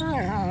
Uh-huh.